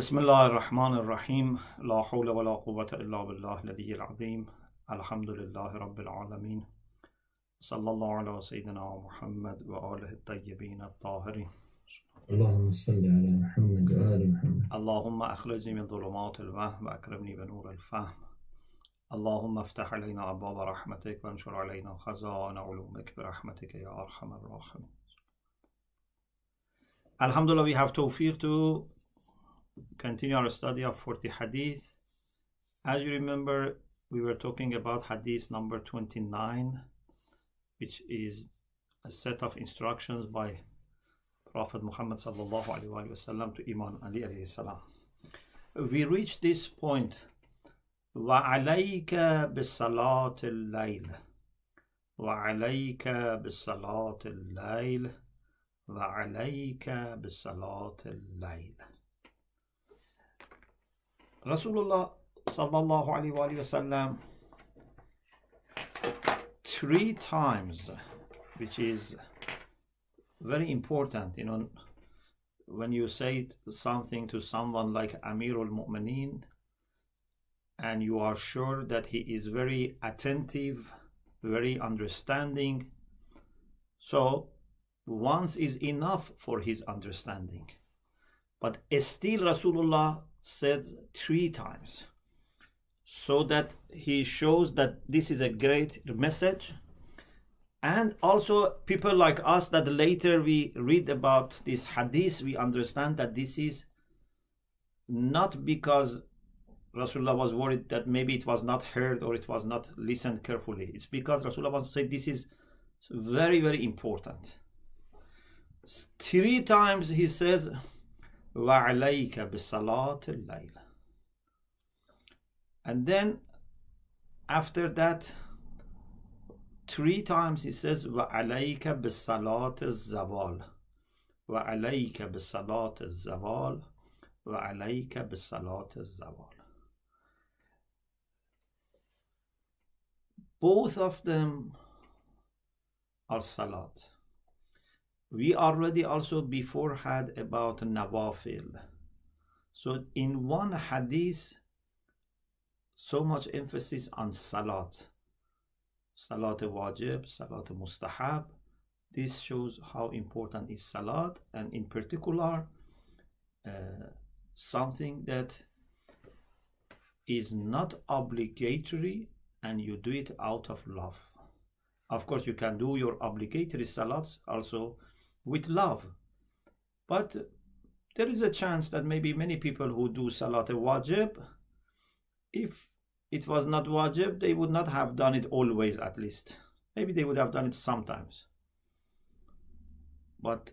بسم الله الرحمن الرحيم لا حول ولا قوة إلا بالله العلي العظيم الحمد لله رب العالمين صلى الله على سيدنا محمد وآله الطيبين الطاهرين اللهم صل على محمد وآل محمد اللهم أخرجني من ظلمات الوهم وأكرمني بنور الفهم اللهم افتح علينا أبواب رحمتك وانشر علينا خزائن علومك برحمتك يا أرحم الراحمين Alhamdulillah, we have tawfiq to continue our study of 40 hadith. As you remember, we were talking about hadith number 29, which is a set of instructions by Prophet Muhammad sallallahu alaihi wasallam to Imam Ali alayhi salam. We reached this point. وعليك بصلاة الليل وعليك بصلاة الليل وعليك بصلاة الليل Rasulullah sallallahu alaihi wasallam three times, which is very important. You know, when you say something to someone like Amirul Mu'mineen, and you are sure that he is very attentive, very understanding, so once is enough for his understanding. But still, Rasulullah said three times so that he shows that this is a great message. And also people like us that later we read about this hadith we understand that this is not because rasulullah was worried that maybe it was not heard or it was not listened carefully. It's because rasulullah wants to say this is very very important. Three times he says وعليك بصلاة الليل and then after that three times he says وعليك بصلاة الزوال وعليك بصلاة الزوال وعليك بصلاة الزوال both of them are salat we already also before had about nawafil. So in one hadith so much emphasis on salat. Salat wajib salat mustahab. This shows how important is salat and in particular uh, something that is not obligatory and you do it out of love. Of course you can do your obligatory salats also with love. But there is a chance that maybe many people who do Salat Wajib, if it was not Wajib, they would not have done it always at least. Maybe they would have done it sometimes. But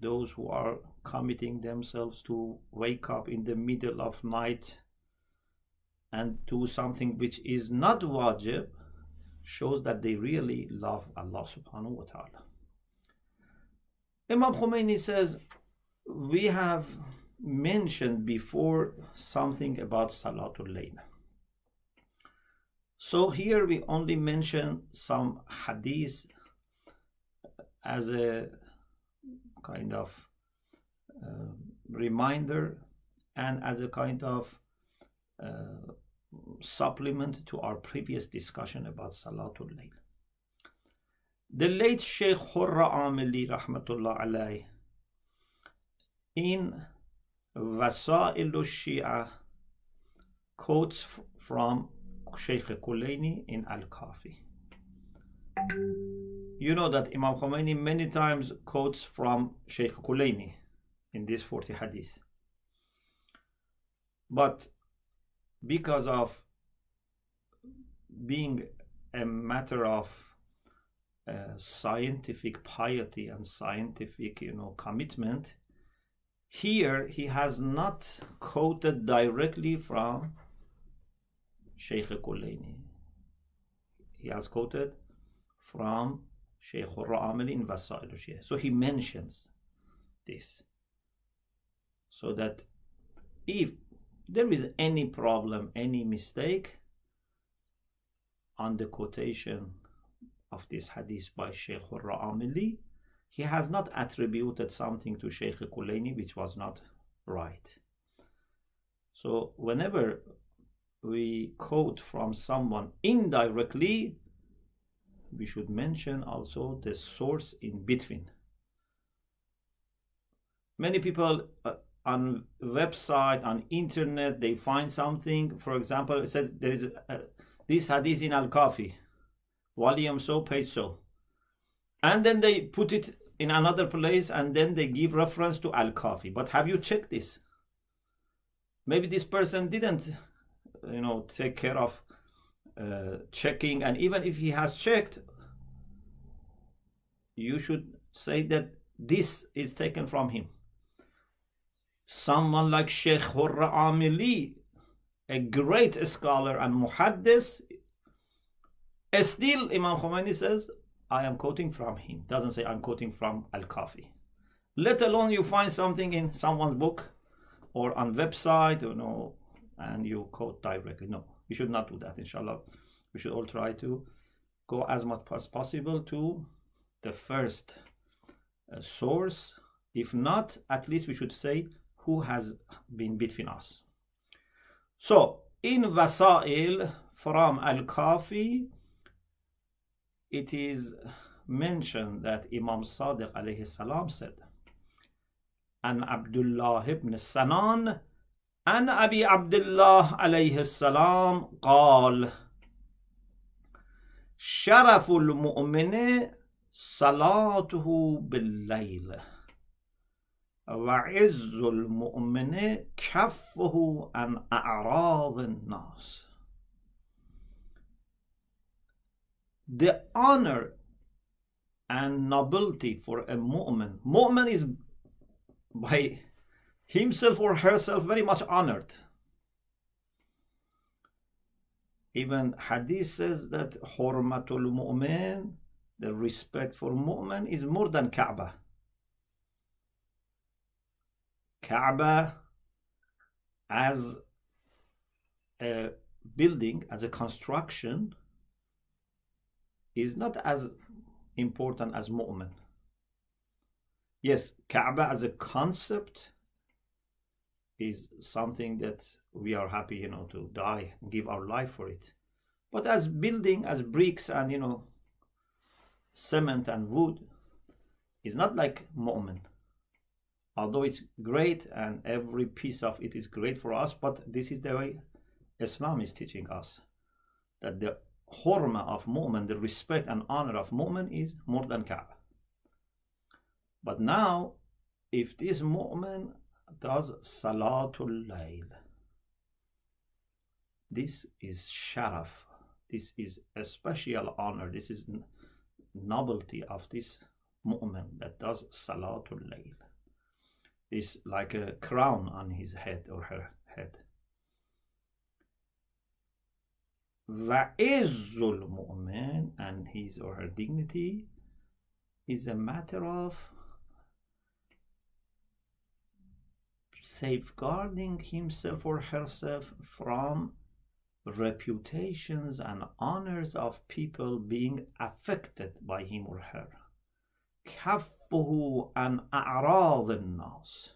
those who are committing themselves to wake up in the middle of night and do something which is not wajib shows that they really love Allah subhanahu wa ta'ala. Imam Khomeini says, we have mentioned before something about Salatul Layl. So here we only mention some hadith as a kind of uh, reminder and as a kind of uh, supplement to our previous discussion about Salatul Layl. The late Sheikh Hurra Amili rahmatullah alayh in Wasa'il Shia quotes from Sheikh Kulaini in Al-Kafi. You know that Imam Khomeini many times quotes from Sheikh Kulaini in this 40 hadith. But because of being a matter of uh, scientific piety and scientific, you know, commitment. Here he has not quoted directly from Sheikh Kulaini. He has quoted from Sheikh Amili in Wasail So he mentions this. So that if there is any problem, any mistake on the quotation of this hadith by Sheikh Amili, he has not attributed something to Sheikh Kulaini which was not right. So whenever we quote from someone indirectly, we should mention also the source in between. Many people uh, on website, on internet, they find something. For example, it says there is a, this hadith in Al-Kafi, volume so, page so. And then they put it in another place and then they give reference to Al-Kafi. But have you checked this? Maybe this person didn't, you know, take care of uh, checking. And even if he has checked, you should say that this is taken from him someone like Sheikh Hurra Amili, a great scholar and muhaddis, still Imam Khomeini says, I am quoting from him. Doesn't say I'm quoting from Al-Kafi. Let alone you find something in someone's book or on website, you know, and you quote directly. No, you should not do that, inshallah. We should all try to go as much as possible to the first uh, source. If not, at least we should say who has been between us. So in Wasail from Al-Kafi, it is mentioned that Imam Sadiq alayhi salam said, and Abdullah ibn Sanan and Abi Abdullah alayhi salam قال شرف المؤمن صلاته بالليل وعز المؤمن كفه عن أعراض الناس the honor and nobility for a mu'min. Mu'min is by himself or herself very much honored. Even hadith says that hurmatul mu'min the respect for mu'min is more than Kaaba Kaaba as a building, as a construction, is not as important as Mu'min. Yes, Kaaba as a concept is something that we are happy, you know, to die, give our life for it. But as building, as bricks and, you know, cement and wood, is not like Mu'min although it's great and every piece of it is great for us but this is the way islam is teaching us that the hurma of mu'min the respect and honor of mu'min is more than kaaba but now if this mu'min does salatul layl this is sharaf this is a special honor this is novelty of this mu'min that does salatul layl is like a crown on his head or her head. Va'izzul mu'min and his or her dignity is a matter of safeguarding himself or herself from reputations and honors of people being affected by him or her. كفه عن أعراض الناس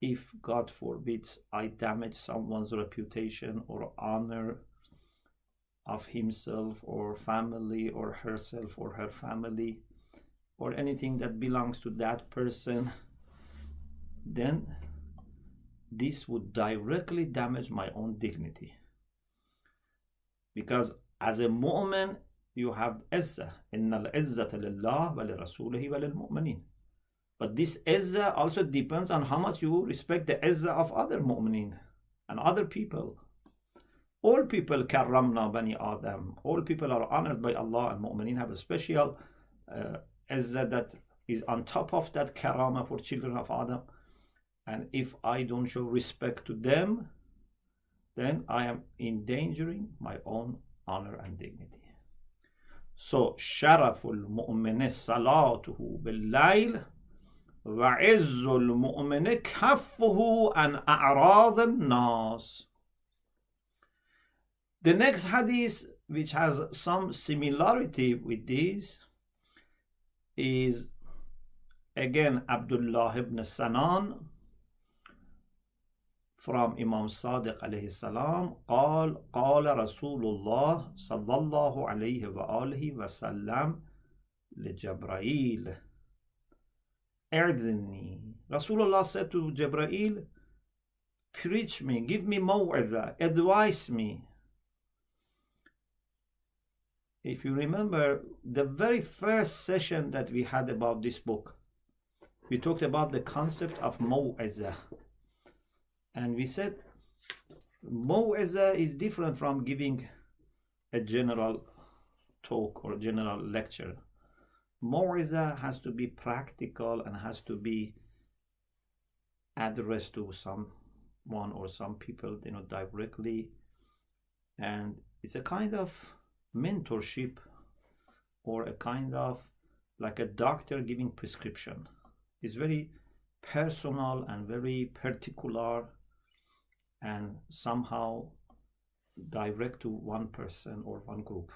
if God forbids I damage someone's reputation or honor of himself or family or herself or her family or anything that belongs to that person, then this would directly damage my own dignity. Because as a moment you have izzah. Inna al-izzata lillah wa li rasulihi wa lil mu'minin. But this izzah also depends on how much you respect the izzah of other mu'minin and other people. All people karramna bani Adam. All people are honored by Allah and mu'minin have a special uh, izzah that is on top of that karama for children of Adam. And if I don't show respect to them, then I am endangering my own honor and dignity. So sharaful mu'mini salatuhu bil-layl izzul mu'mini kaffuhu an a'rad nas The next hadith which has some similarity with this is again Abdullah ibn Sanan from Imam Sadiq alayhi salam قال قال رسول الله صلى الله عليه وآله وسلم لجبرائيل Erdini, Rasulullah said to Jibreel, preach me, give me maw'idha, advise me. If you remember the very first session that we had about this book, we talked about the concept of maw'izah. And we said maw'izah is different from giving a general talk or general lecture maw'izah uh, has to be practical and has to be addressed to someone or some people you know directly. And it's a kind of mentorship or a kind of like a doctor giving prescription. It's very personal and very particular and somehow direct to one person or one group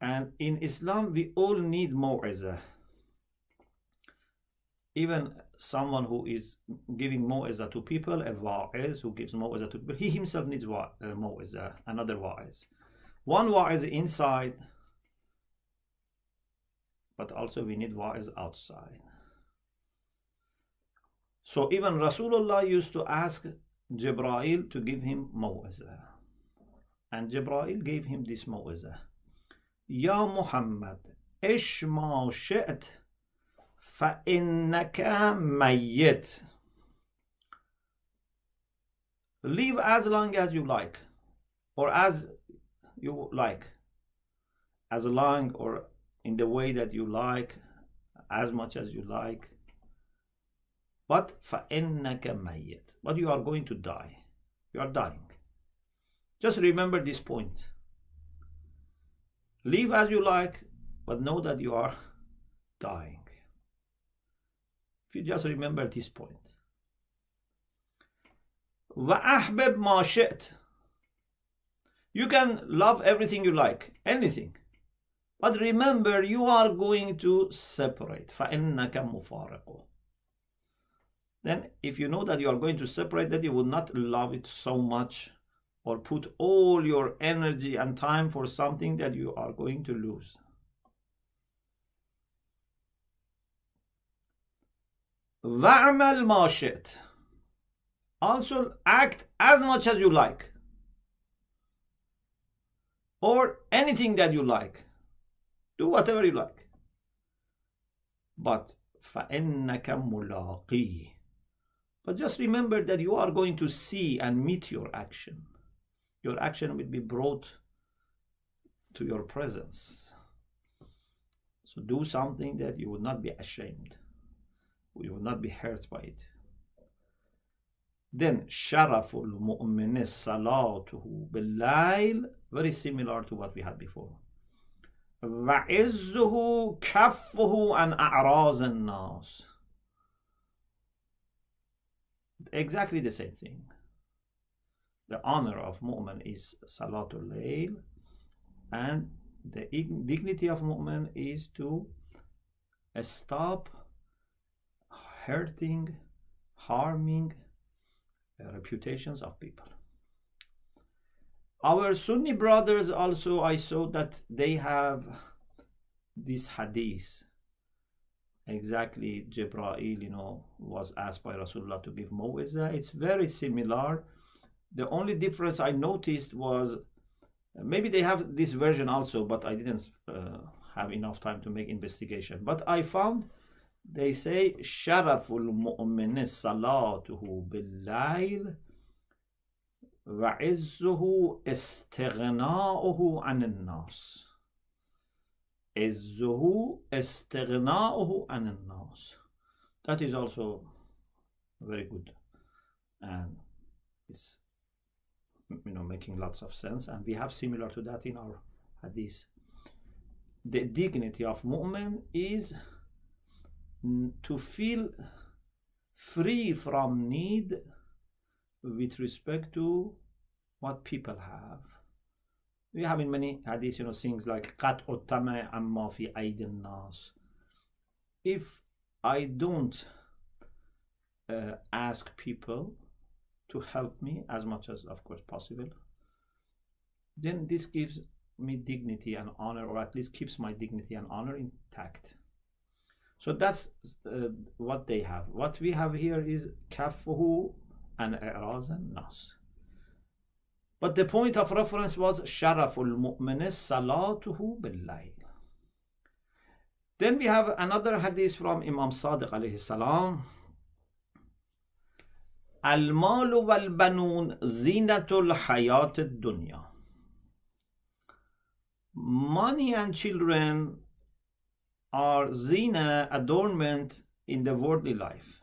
and in islam we all need mu'izah even someone who is giving mu'izah to people, a wa'iz who gives mu'izah to people, he himself needs wa- uh, mu'izah, another wa'iz. One wa'iz inside, but also we need wa'iz outside. So even Rasulullah used to ask Jibreel to give him mu'izah. And Jibreel gave him this mu'izah. Ya Muhammad, ish ma shi't فَإِنَّكَ مَيِّتٌ Live as long as you like, or as you like, as long or in the way that you like, as much as you like. But فَإِنَّكَ مَيِّتٌ But you are going to die. You are dying. Just remember this point. Live as you like, but know that you are dying. If you just remember this point. وَأَحْبِبْ مَا شِئْتَ You can love everything you like, anything. But remember, you are going to separate. فَإِنَّكَ مُفَارِقُ Then, if you know that you are going to separate, that you will not love it so much or put all your energy and time for something that you are going to lose. وَعْمَلْ مَا شِئْتَ Also act as much as you like. Or anything that you like. Do whatever you like. But فَإِنَّكَ مُلَاقِي But just remember that you are going to see and meet your action. Your action will be brought to your presence. So do something that you will not be ashamed we will not be hurt by it. Then sharaful mu'min salatuhu bil very similar to what we had before. وعزه كفه عن أعراض الناس Exactly the same thing. the honor of mu'min is salatul layl and the dignity of mu'min is to stop hurting, harming the reputations of people. Our Sunni brothers also, I saw that they have this hadith. Exactly, Jibreel, you know, was asked by Rasulullah to give Mu'izah. It's very similar. The only difference I noticed was maybe they have this version also, but I didn't uh, have enough time to make investigation. But I found they say شرف المؤمن صلاته بالليل وعزه استغناؤه عن الناس عزه استغناؤه عن الناس that is also very good and it's you know making lots of sense. And we have similar to that in our hadith the dignity of mu'min is to feel free from need with respect to what people have. We have in many hadiths you know things like qat uttama amma fi aidin nas if i don't uh, ask people to help me as much as, of course, possible. Then this gives me dignity and honor, or at least keeps my dignity and honor intact. So that's uh, what they have. What we have here is kafuhu and i'raz and nas. But the point of reference was sharaful mu'min salatuhu bil Then we have another hadith from Imam Sadiq alayhi salam. المال والبنون زينة الحياة الدنيا Money and children are zina, adornment in the worldly life.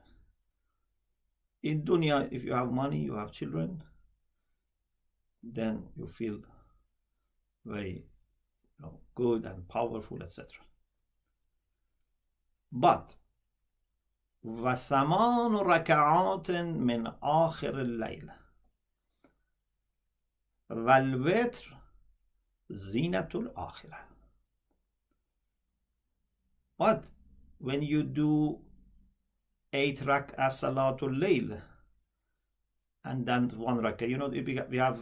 In dunya, if you have money, you have children, then you feel very you know, good and powerful, etc. But وثمان ركعات من آخر الليل والوتر زينة الآخرة but when you do eight rak'ah salatul layl and then one rak'ah, you know, we have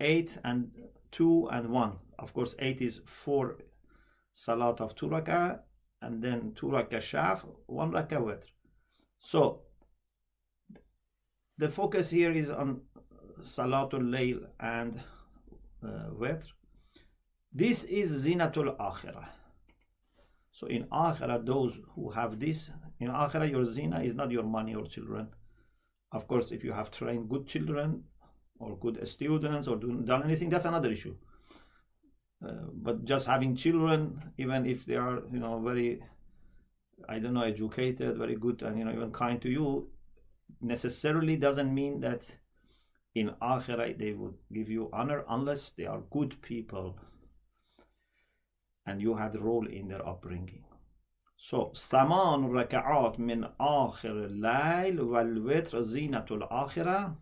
eight and two and one. Of course, eight is four salat of two rak'ah and then two rak'ah shaf, one rak'ah witr. So the focus here is on salatul layl and uh, witr. This is zinatul akhirah. So in Akhirah, those who have this, in Akhirah, your zina is not your money or children. Of course, if you have trained good children or good students or done anything, that's another issue. Uh, but just having children, even if they are, you know, very, I don't know, educated, very good, and you know, even kind to you, necessarily doesn't mean that in Akhirah they would give you honor unless they are good people and you had role in their upbringing. So ثمان ركعات من آخر الليل والوتر زينة الآخرة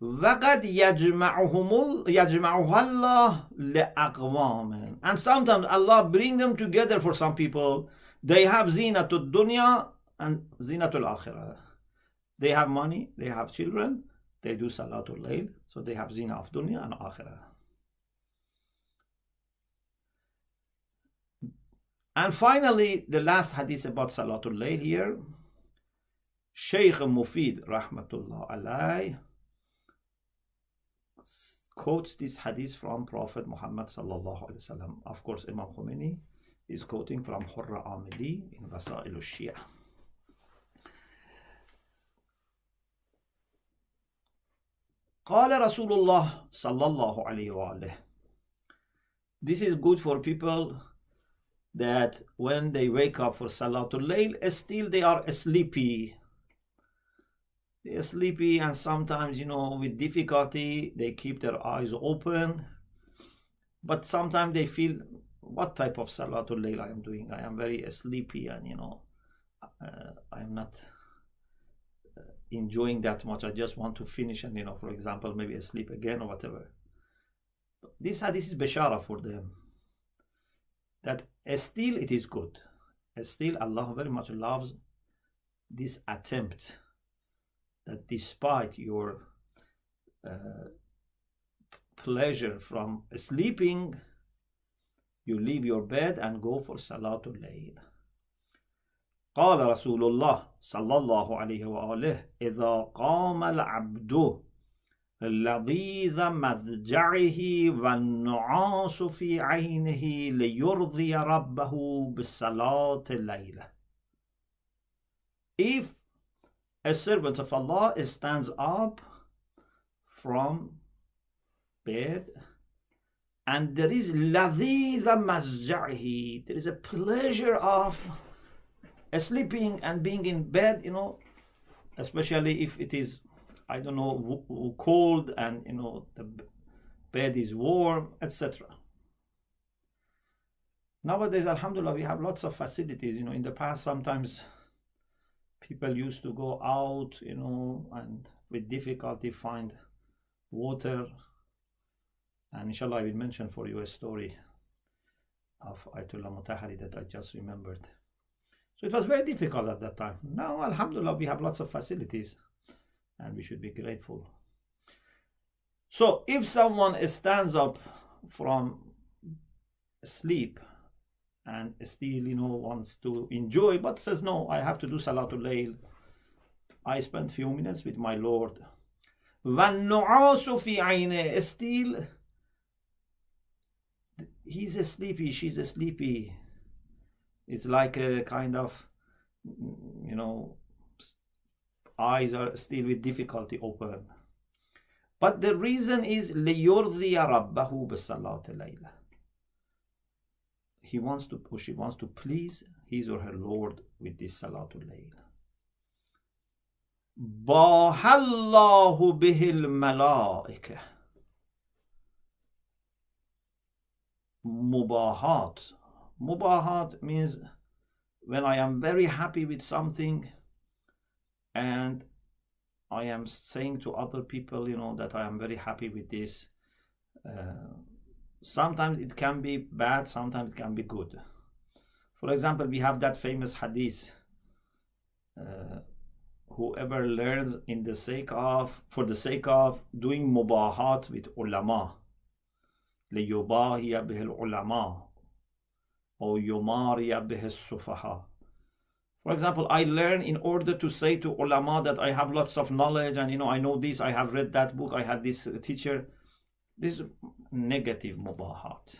وقد يجمعهم يجمعها الله لأقوام and sometimes Allah bring them together for some people they have زينة الدنيا and زينة الآخرة they have money they have children they do salatul layl so they have zina of dunya and akhirah And finally, the last hadith about Salatul Layl here, Shaykh Mufid Rahmatullah Alay quotes this hadith from Prophet Muhammad sallallahu alaihi wasallam. Of course, Imam Khomeini is quoting from Hurra Amili in Wasail al-Shia. قال رسول الله صلى الله عليه وآله This is good for people that when they wake up for Salatul Layl, still they are sleepy they are sleepy and sometimes, you know, with difficulty, they keep their eyes open. But sometimes they feel, what type of Salatul Layl I am doing? I am very sleepy and, you know, uh, I am not uh, enjoying that much. I just want to finish and, you know, for example, maybe sleep again or whatever. This hadith is bashara for them that still it is good. Still Allah very much loves this attempt that despite your uh, pleasure from sleeping, you leave your bed and go for Salatul Layl. قال رسول الله صلى الله عليه وآله إذا قام العبد لذيذ مضجعه والنعاس في عينه ليرضي ربه بالصلاة الليلة If a servant of Allah stands up from bed and there is ladhiza mazjahi there is a pleasure of sleeping and being in bed you know especially if it is i don't know cold and you know the bed is warm etc nowadays alhamdulillah we have lots of facilities you know in the past sometimes people used to go out, you know, and with difficulty find water. And inshallah, I will mention for you a story of Ayatollah Mutahari that I just remembered. So it was very difficult at that time. Now, Alhamdulillah, we have lots of facilities and we should be grateful. So if someone stands up from sleep and still, you know, wants to enjoy, but says, no, I have to do Salatul Layl. I spend few minutes with my Lord. وَالنُّعَاسُ فِي عَيْنِهِ Still, he's sleepy, she's sleepy. It's like a kind of, you know, eyes are still with difficulty open. But the reason is لِيُرْضِيَ رَبَّهُ بِالصَّلَاةِ اللَّيْلَ he wants to or she wants to please his or her Lord with this Salatul Layl. Bahallahu bihil malaika. Mubahat. Mubahat means when I am very happy with something and I am saying to other people, you know, that I am very happy with this. Uh, sometimes it can be bad, sometimes it can be good. For example, we have that famous hadith. Uh, whoever learns in the sake of, for the sake of doing mubahat with ulama, ليباهي به العلماء أو يماري به السفهاء for example, I learn in order to say to ulama that I have lots of knowledge and you know I know this, I have read that book, I had this teacher. This is negative mubahat.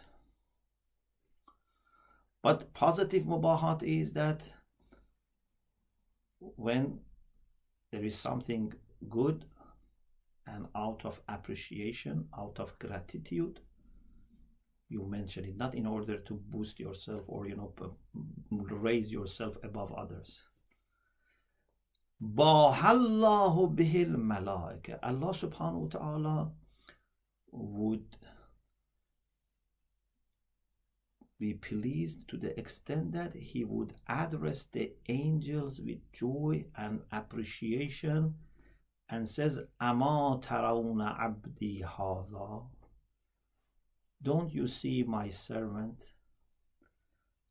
But positive mubahat is that when there is something good and out of appreciation, out of gratitude, you mention it not in order to boost yourself or you know raise yourself above others. Allah subhanahu wa ta'ala would be pleased to the extent that he would address the angels with joy and appreciation and says, Ama tarawna abdi hadha. Don't you see my servant?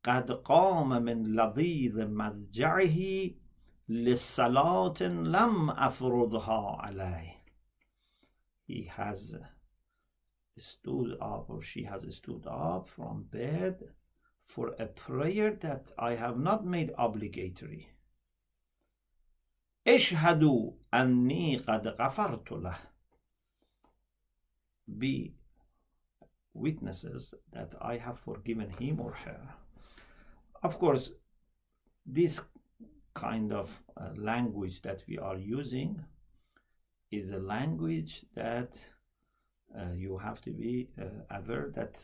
قد قام من لضيذ مضجعه لصلاة لم أفرضها عليه. He has stood up or she has stood up from bed for a prayer that I have not made obligatory. اشهدوا أني قد غفرت له. Be witnesses that I have forgiven him or her. Of course, this kind of uh, language that we are using is a language that uh, you have to be uh, aware that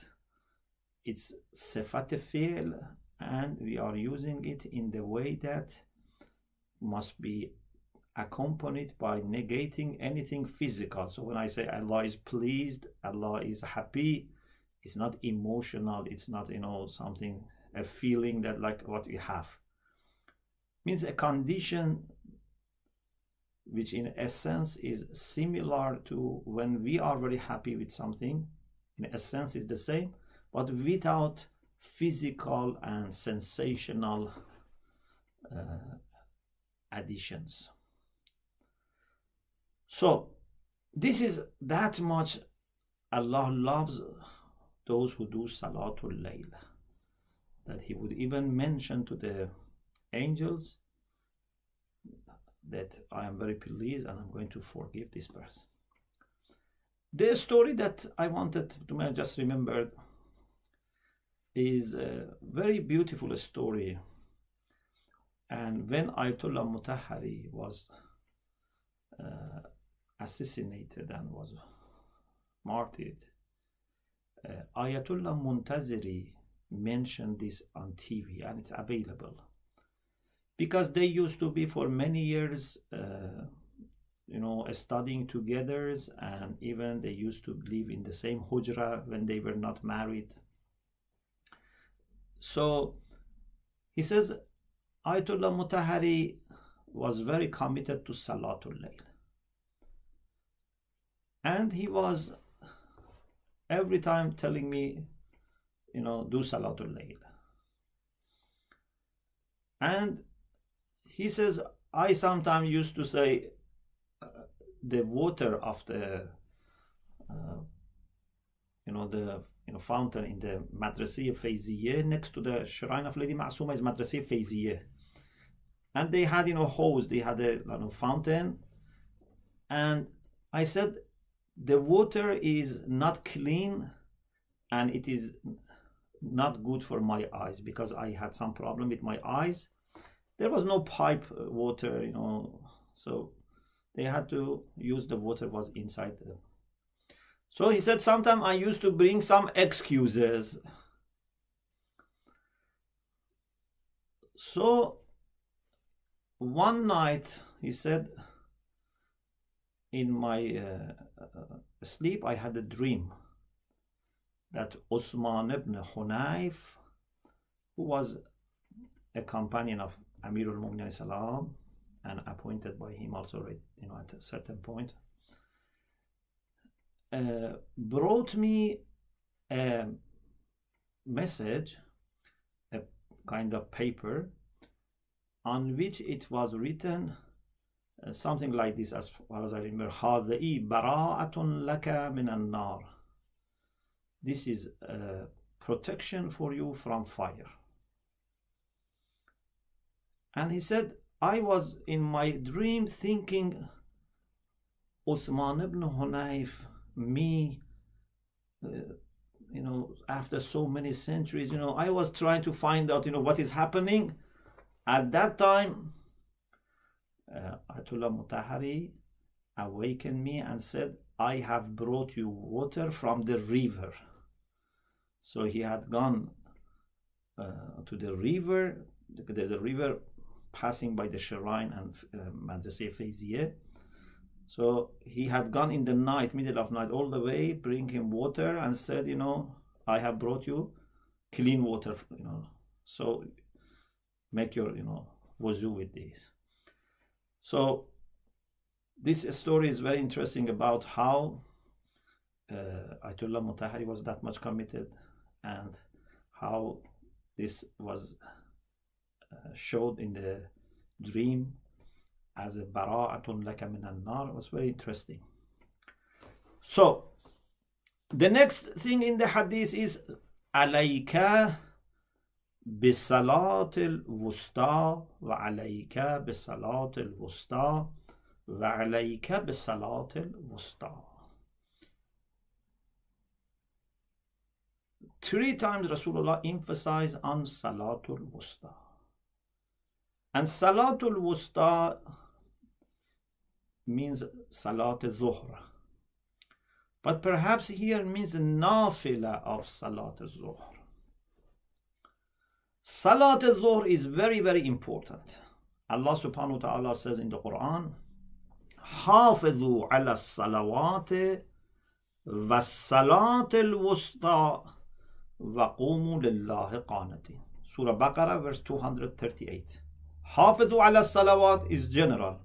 it's fi'l and we are using it in the way that must be accompanied by negating anything physical. So when I say Allah is pleased, Allah is happy, it's not emotional it's not you know something a feeling that like what we have means a condition which in essence is similar to when we are very happy with something in essence is the same but without physical and sensational uh, additions so this is that much allah loves those who do Salatul Layl. That he would even mention to the angels that I am very pleased and I'm going to forgive this person. The story that I wanted to just remember is a very beautiful story. And when Ayatollah Mutahari was uh, assassinated and was martyred, uh, Ayatollah Muntaziri mentioned this on TV and it's available because they used to be for many years uh, you know studying together and even they used to live in the same hujra when they were not married so he says Ayatollah Mutahari was very committed to Salatul Layl and he was every time telling me, you know, do Salatul Layl. And he says, I sometimes used to say uh, the water of the, uh, you know, the you know fountain in the Madrasiyah Fayziyah next to the shrine of Lady Ma'suma is Madrasiyah Fayziyah. And they had, you know, hose, they had a you know, fountain. And I said, the water is not clean and it is not good for my eyes because I had some problem with my eyes. There was no pipe uh, water, you know, so they had to use the water was inside the so he said sometimes I used to bring some excuses. So one night he said in my uh, uh, sleep I had a dream that Osman ibn Hunayf, who was a companion of Amir al-Mu'minin salam and appointed by him also you know at a certain point uh, brought me a message a kind of paper on which it was written uh, something like this as far as I remember هذه براءة لك من النار this is a protection for you from fire and he said I was in my dream thinking Uthman ibn Hunayf me uh, you know after so many centuries you know I was trying to find out you know what is happening. At that time uh, Ayatollah Mutahari awakened me and said I have brought you water from the river. So he had gone uh, to the river there's a river passing by the shrine and uh, Madrasa Fayziyah so he had gone in the night, middle of night, all the way, bring him water and said, you know, I have brought you clean water, you know. So make your, you know, wuzu with this. So this story is very interesting about how uh, Ayatollah Mutahari was that much committed and how this was showed in the dream as a bara'atun laka min nar was very interesting. So the next thing in the hadith is alayka بصلاة الوسطى وعليك بصلاة الوسطى وعليك بصلاة الوسطى Three times Rasulullah emphasized on Salatul Wusta. And Salatul Wusta means Salat Zuhr. But perhaps here means nafila of Salat Zuhr. Salat Zuhr is very, very important. Allah subhanahu wa ta'ala says in the Quran, حافظوا على الصلوات والصلاة الوسطى وقوموا لله قانتين. Surah Baqarah verse 238. Hafidhu ala salawat is general.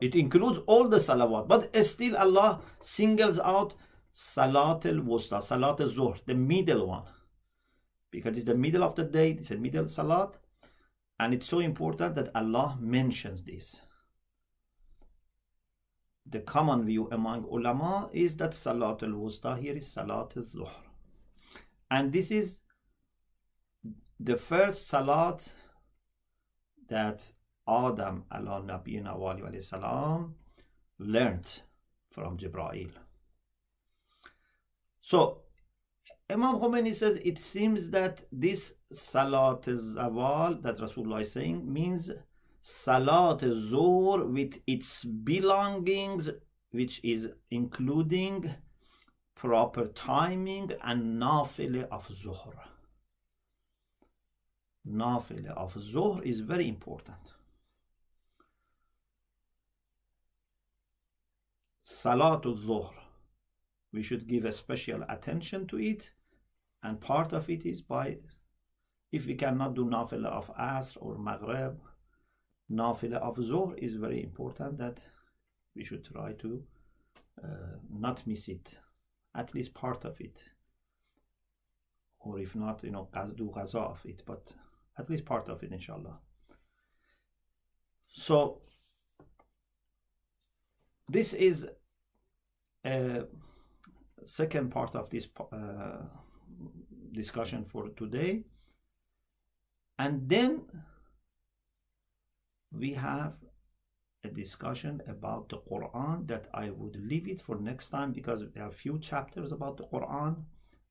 It includes all the salawat. But still Allah singles out salat al-wusta, salat al-zuhr, the middle one. Because it's the middle of the day, it's a middle salat. And it's so important that Allah mentions this. The common view among ulama is that salat al-wusta here is salat al-zuhr. And this is the first salat that Adam alayhi salam learned from Jibreel. So Imam Khomeini says it seems that this Salat Zawal that Rasulullah is saying means Salat Zuhr with its belongings, which is including proper timing and nafile of Zuhr. Nafile of Zuhr is very important. Salatul Dhuhr. We should give a special attention to it, and part of it is by, if we cannot do Nafila of Asr or Maghrib, Nafila of Zuhr is very important that we should try to uh, not miss it, at least part of it. Or if not, you know, do Ghaza of it, but at least part of it, inshallah. So, this is a second part of this uh, discussion for today. And then we have a discussion about the Quran that I would leave it for next time because there are few chapters about the Quran.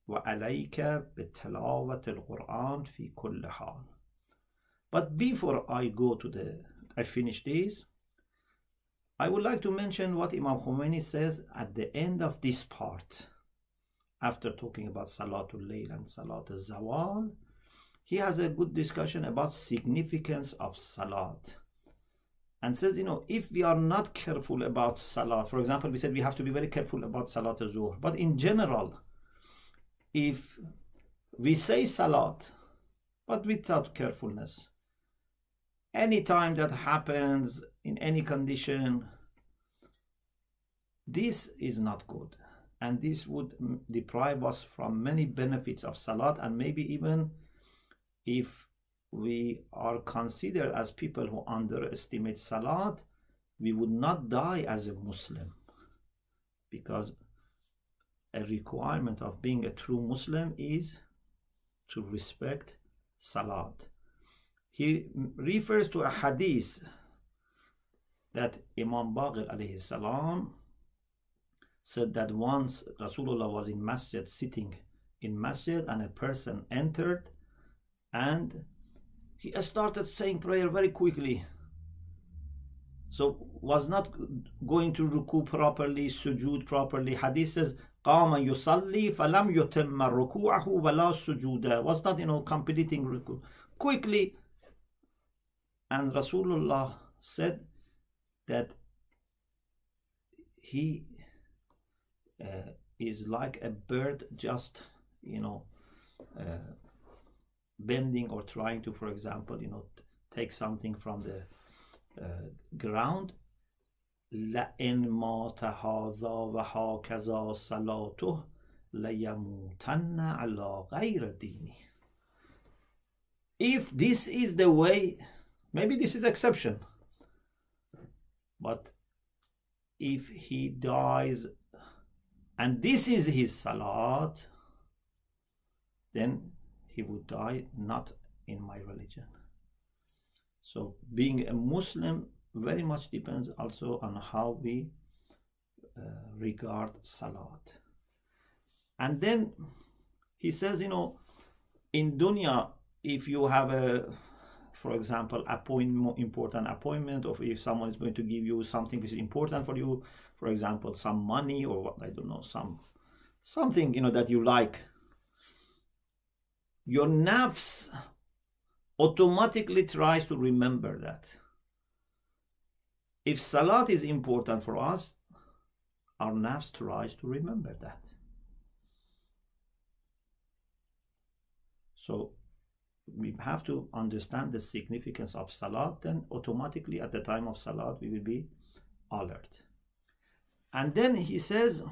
وعليك بتلاوة القرآن في كل حال. but before I go to the, I finish this, I would like to mention what Imam Khomeini says at the end of this part. After talking about Salatul Layl and Salatul Zawal, he has a good discussion about significance of Salat and says, you know, if we are not careful about salat, for example, we said we have to be very careful about salat zuhr, but in general, if we say salat, but without carefulness, any time that happens in any condition, this is not good. And this would deprive us from many benefits of salat, and maybe even if we are considered as people who underestimate salat, we would not die as a Muslim because a requirement of being a true Muslim is to respect salat he refers to a hadith that Imam Baqir alayhi salam said that once Rasulullah was in masjid sitting in masjid and a person entered and he started saying prayer very quickly. So was not going to ruku properly sujood properly. Hadith says qama yusalli falam yutimma ruku'ahu wala sujuda. Was not you know completing ruku. Quickly And Rasulullah said that he uh, is like a bird just, you know, uh, bending or trying to, for example, you know, take something from the uh, ground. لئن مات هذا و هكذا صلاته ليموتن على غير دينه If this is the way, maybe this is exception, but if he dies and this is his salat, then he would die not in my religion. So being a Muslim very much depends also on how we uh, regard Salat. And then he says, you know, in dunya, if you have a, for example, appointment, important appointment, or if someone is going to give you something which is important for you, for example, some money or what I don't know, some something you know that you like, your nafs automatically tries to remember that. If salat is important for us, our nafs tries to remember that. So we have to understand the significance of salat, then automatically at the time of salat we will be alert. And then he says,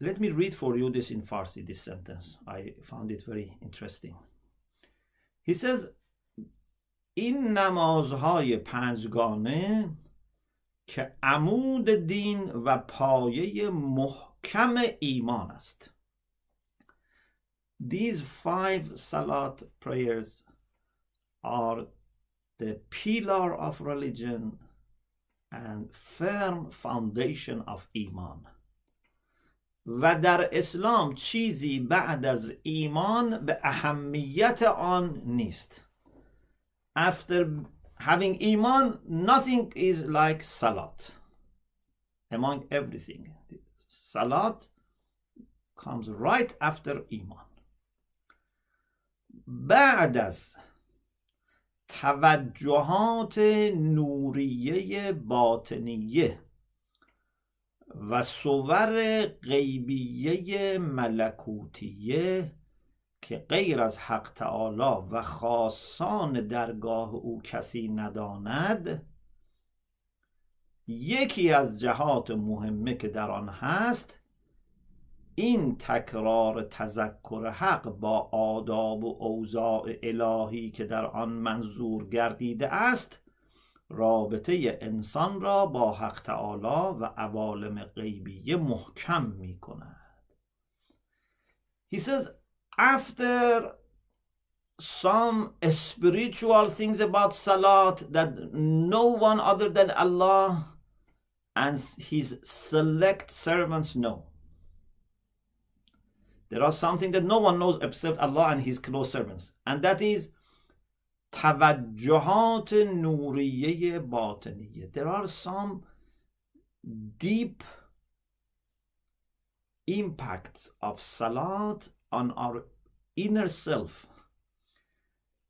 Let me read for you this in Farsi, this sentence. I found it very interesting. He says, این نمازهای پنجگانه که عمود دین و پایه محکم ایمان است. These five salat prayers are the pillar of religion and firm foundation of iman. و در اسلام چیزی بعد از ایمان به اهمیت آن نیست after having iman nothing is like salat among everything Salat comes right after iman. بعد از توجهات نوریه باطنیه و صور غیبیه ملکوتیه که غیر از حق تعالی و خاصان درگاه او کسی نداند یکی از جهات مهمه که در آن هست این تکرار تذکر حق با آداب و اوضاع الهی که در آن منظور گردیده است رابطه انسان را با حق تعالی و عوالم غیبیه محکم می کند. He says after some spiritual things about salat that no one other than Allah and his select servants know There are something that no one knows except Allah and His close servants. And that is توجهات نوریه باطنیه. There are some deep impacts of salat on our inner self.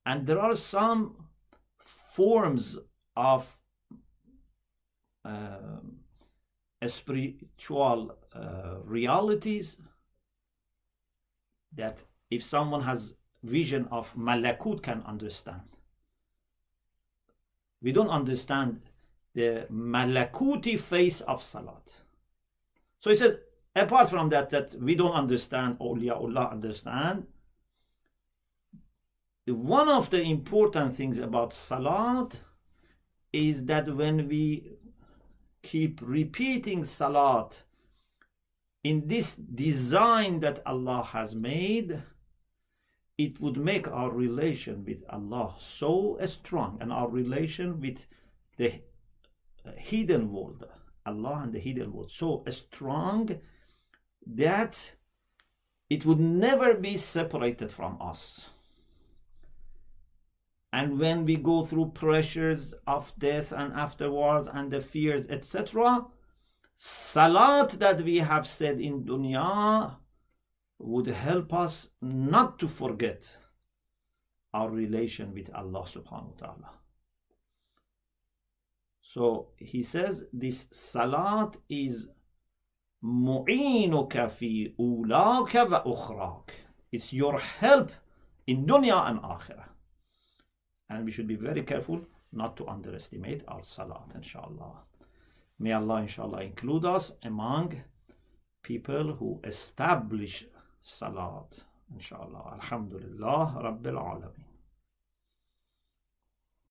And there are some forms of uh, spiritual uh, realities that if someone has vision of malakut can understand. We don't understand the malakuti face of salat. So he says apart from that that we don't understand awliyaullah understand one of the important things about salat is that when we keep repeating salat in this design that Allah has made, it would make our relation with Allah so strong and our relation with the hidden world, Allah and the hidden world, so strong that it would never be separated from us. And when we go through pressures of death and afterwards and the fears, etc., salat that we have said in dunya would help us not to forget our relation with Allah subhanahu wa ta'ala. So he says this salat is mu'inuka fi ulaka wa ukhrak. It's your help in dunya and akhirah. And we should be very careful not to underestimate our salat, inshallah. May Allah inshallah include us among people who establish salat inshallah alhamdulillah rabbil alamin